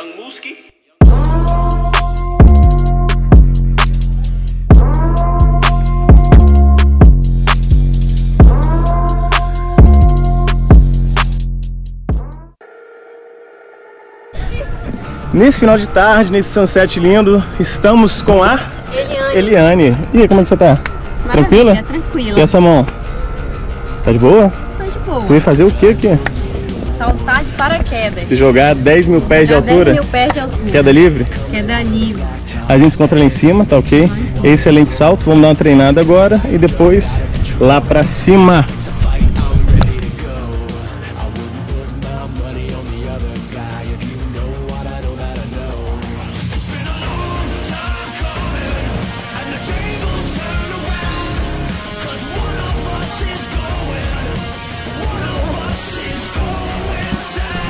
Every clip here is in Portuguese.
Young Mooski. Nesse final de tarde, nesse sunset lindo, estamos com a Eliane. Eliane. E aí, como é que você tá? Tranquila? Maravilha, Tranquila. E essa mão? Tá de boa? Tá de boa. Tu ia fazer o que aqui? Saltar de paraquedas. Se jogar 10 mil pés de altura? 10 mil pés de altura. Queda livre? Queda livre. A gente se encontra lá em cima, tá ok? Excelente salto, vamos dar uma treinada agora e depois lá pra cima.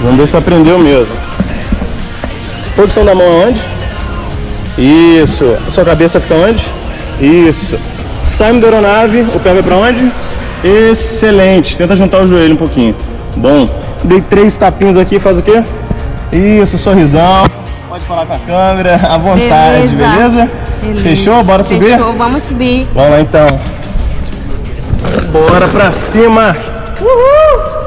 Vamos ver se aprendeu mesmo. Posição da mão aonde? Isso. A sua cabeça fica onde? Isso. Saímos da aeronave, o pé vai pra onde? Excelente. Tenta juntar o joelho um pouquinho. Bom. Dei três tapinhos aqui, faz o quê? Isso, sorrisão. Pode falar com a câmera, à vontade, beleza? Beleza. Beleza. Fechou? Bora subir? Fechou, vamos subir. Vamos lá então. Bora pra cima. I'm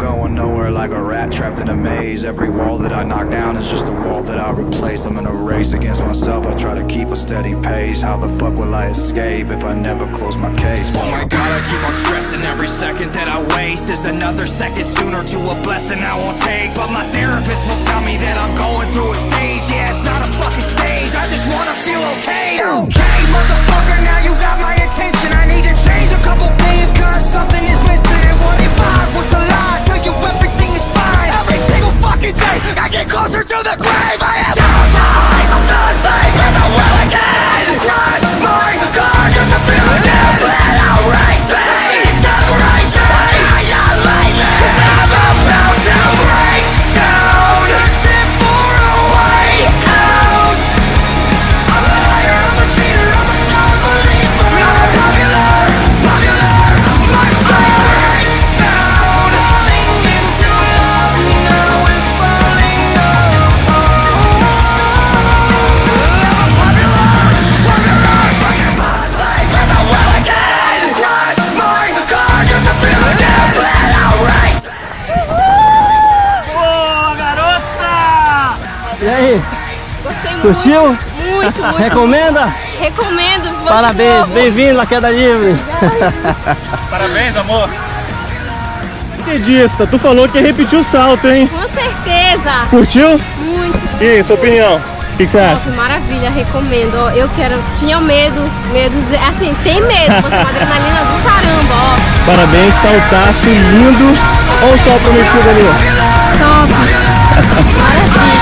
going nowhere like a rat trapped in a maze. Every wall that I knock down is just a wall that I replace. I'm in a race against myself. I try to keep a steady pace. How the fuck will I escape if I never close my case? Oh my god, I keep on stressing. Every second that I waste is another second sooner to a blessing I won't take. But my aí, Gostei muito. curtiu? Muito, muito. Recomenda? Recomendo. Parabéns, bem-vindo à Queda Livre. Parabéns, amor. Pedista, tu falou que repetiu o salto, hein? Com certeza. Curtiu? Muito. E aí, sua opinião? O que, que você acha? Maravilha, recomendo. Ó, Eu quero. Tinha medo, medo, assim, tem medo, mas é uma adrenalina do caramba, ó. Parabéns, saltaço lindo. Olha o sol prometido ali. Top. Maravilha.